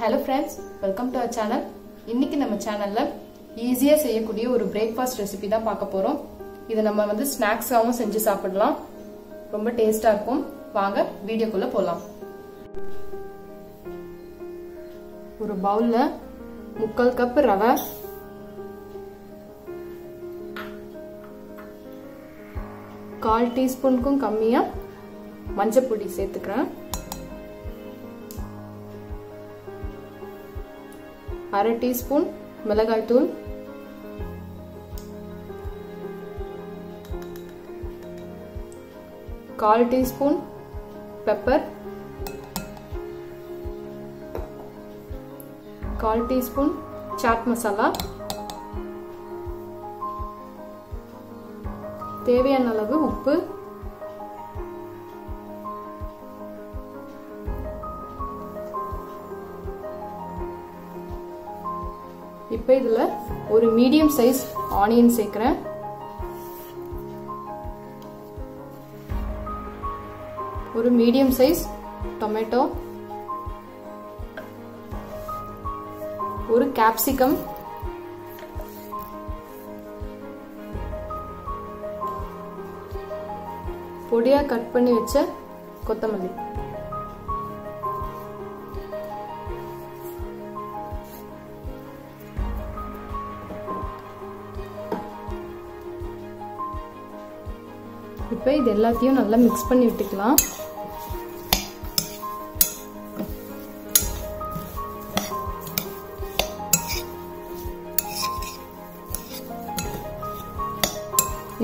Hello friends welcome to our channel இன்னைக்கு நம்ம சேனல்ல ஈஸியாக செய்யக்கூடிய ஒரு பிரேக்ஃபாஸ்ட் ரெசிபி தான் பார்க்க போறோம். இதை நம்ம வந்து ஸ்நாக்ஸாகவும் செஞ்சு சாப்பிடலாம். ரொம்ப டேஸ்டா இருக்கும். வாங்க வீடியோக்குள்ள போகலாம் ஒரு பவுல்ல முக்கால் கப் ரவை. கால் டீஸ்பூனுக்கும் கம்மியா மஞ்சள் பொடி சேர்த்துக்கிறேன். அரை டீஸ்பூன் மிளகாய்த்தூள் கால் டீஸ்பூன் பெப்பர். கால் டீஸ்பூன் சாட் மசாலா. தேவையான அளவு உப்பு. இப்போ இதில் ஒரு மீடியம் சைஸ் ஆனியன் சேர்க்குறேன். ஒரு மீடியம் சைஸ் டொமேட்டோ. ஒரு கேப்சிகம் பொடியா கட் பண்ணி வச்ச கொத்தமல்லி. இப்போ இது எல்லாத்தையும் நல்லா மிக்ஸ் பண்ணி விட்டுக்கலாம்.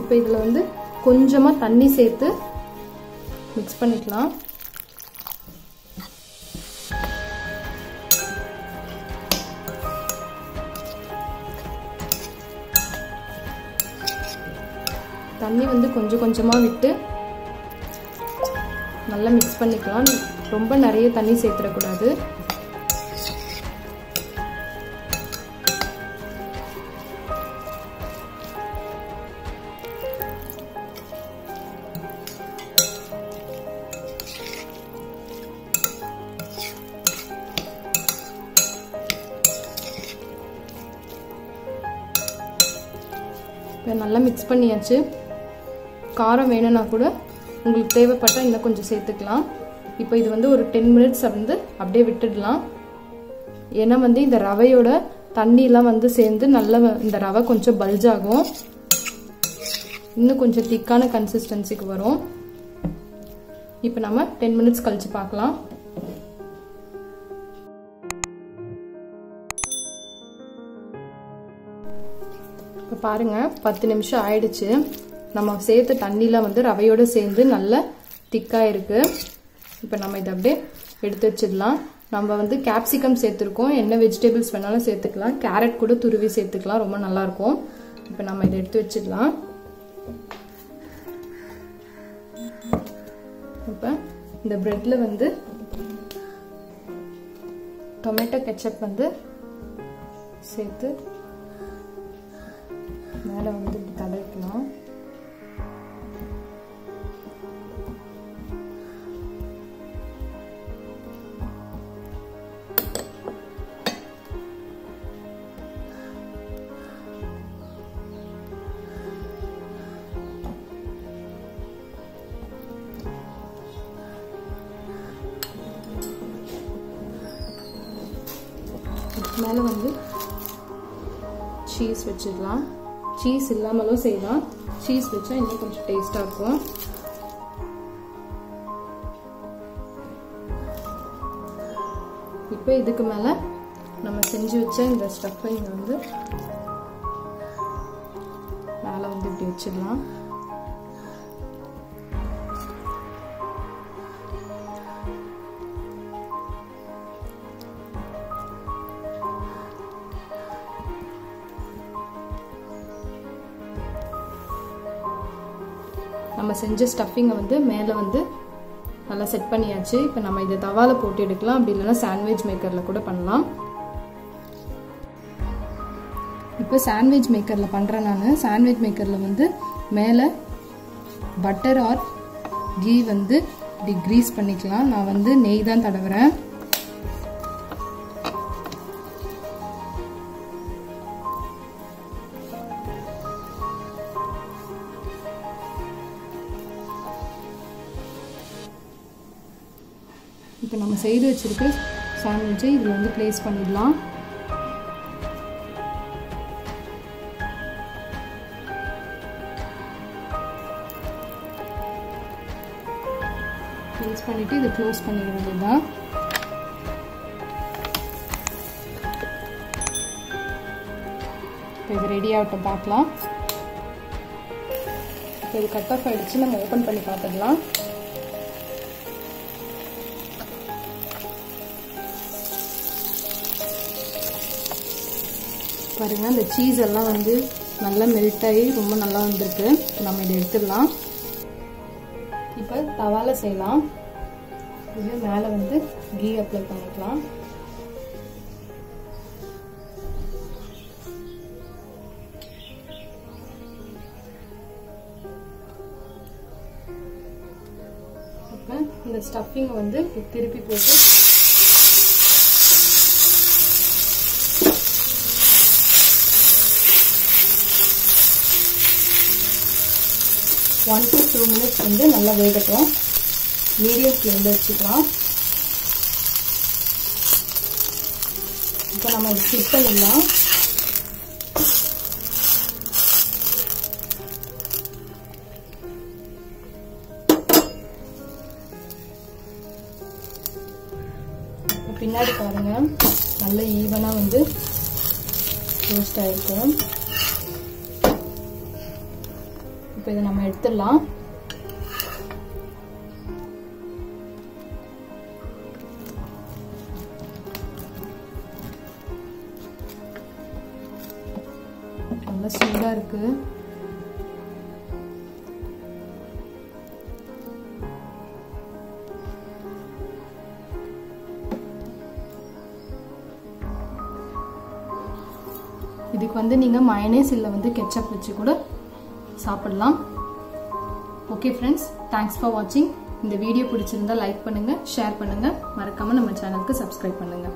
இப்போ இதில் வந்து கொஞ்சமாக தண்ணி சேர்த்து மிக்ஸ் பண்ணிக்கலாம். தண்ணி வந்து கொஞ்சம் கொஞ்சமாக விட்டு நல்லா மிக்ஸ் பண்ணிக்கலாம். ரொம்ப நிறைய தண்ணி சேர்த்துடக்கூடாது. இப்போ நல்லா மிக்ஸ் பண்ணியாச்சு. காரம் வேணும்னா கூட உங்களுக்கு தேவைப்பட்டால் இன்னும் கொஞ்சம் சேர்த்துக்கலாம். இப்போ இது வந்து ஒரு டென் மினிட்ஸ் வந்து அப்படியே விட்டுடலாம். ஏன்னா வந்து இந்த ரவையோட தண்ணியெலாம் வந்து சேர்ந்து நல்லா இந்த ரவை கொஞ்சம் பல்ஜ் ஆகும். இன்னும் கொஞ்சம் திக்கான கன்சிஸ்டன்சிக்கு வரும். இப்போ நம்ம டென் மினிட்ஸ் கழித்து பார்க்கலாம். இப்போ பாருங்கள் பத்து நிமிஷம் ஆயிடுச்சு. நம்ம சேர்த்த தண்ணியில் வந்து ரவையோடு சேர்ந்து நல்ல திக்காக இருக்குது இப்போ நம்ம இதை அப்படியே எடுத்து வச்சிடலாம். நம்ம வந்து கேப்சிகம் சேர்த்துருக்கோம். என்ன வெஜிடபிள்ஸ் வேணாலும் சேர்த்துக்கலாம். கேரட் கூட துருவி சேர்த்துக்கலாம். ரொம்ப நல்லாயிருக்கும் இப்போ நம்ம இதை எடுத்து வச்சிடலாம். இப்போ இந்த ப்ரெட்டில் வந்து டொமேட்டோ கெச்சப் வந்து சேர்த்து மேலே வந்து இப்படி தடவிக்கலாம். மேலே வந்து சீஸ் வச்சிடலாம். சீஸ் இல்லாமலும் செய்யலாம். சீஸ் வச்சா இன்னும் கொஞ்சம் டேஸ்டாக இருக்கும். இப்போ இதுக்கு மேலே நம்ம செஞ்சு வச்ச இந்த ஸ்டஃபிங் வந்து மேலே வந்து இப்படி வச்சிடலாம். நம்ம செஞ்ச ஸ்டஃபிங்கை வந்து மேலே வந்து நல்லா செட் பண்ணியாச்சு. இப்போ நம்ம இதை தவாவில் போட்டு எடுக்கலாம். அப்படி இல்லைன்னா சாண்ட்விச் மேக்கரில் கூட பண்ணலாம். இப்போ சாண்ட்விச் மேக்கரில் பண்ணுறேன் நான். சாண்ட்விச் மேக்கரில் வந்து மேலே பட்டர் ஆர் கீ வந்து இப்படி க்ரீஸ் பண்ணிக்கலாம். நான் வந்து நெய் தான் தடவுறேன். இப்போ நம்ம செய்து வச்சுருக்க சாண்ட்விட்சை இதில் வந்து ப்ளேஸ் பண்ணிடலாம். ப்ளேஸ் பண்ணிவிட்டு இதை க்ளோஸ் பண்ணிட வேண்டியதுதான். இப்போ இது ரெடி ஆகட்டும் பார்க்கலாம். இப்போ இது கட் ஆஃப் ஆகிடுச்சு நம்ம ஓப்பன் பண்ணி பார்த்துக்கலாம் பாருங்கள் இந்த சீஸ் எல்லாம் வந்து நல்லா மெல்ட் ஆகி ரொம்ப நல்லா வந்திருக்கு. நம்ம இதை எடுத்துடலாம். இப்போ தவால செய்யலாம். இது மேலே வந்து கீ அப்ளை பண்ணிக்கலாம். இப்போ இந்த ஸ்டஃபிங்கை வந்து திருப்பி போட்டு ஒன் டு டூ மினிட்ஸ் வந்து நல்லா வேகட்டும். மீடியம் ஃப்ளேமில் வச்சுக்கலாம். இப்போ நம்ம ஸ்கிப் பண்ணிடலாம். பின்னாடி பாருங்க. நல்ல ஈவனாக வந்து ரோஸ்ட் ஆகிருக்கும் இப்போ இதை நம்ம எடுத்துடலாம். நல்லா சூடாக இருக்கு. இதுக்கு வந்து நீங்கள் மயனேஸ் இல்லை வந்து கெச்சப் வச்சு கூட சாப்பிடலாம். ஓகே ஃப்ரெண்ட்ஸ் தேங்க்ஸ் ஃபார் வாட்சிங் இந்த வீடியோ பிடிச்சிருந்தா லைக் பண்ணுங்கள் ஷேர் பண்ணுங்கள் மறக்காமல் நம்ம சேனலுக்கு சப்ஸ்கிரைப் பண்ணுங்கள்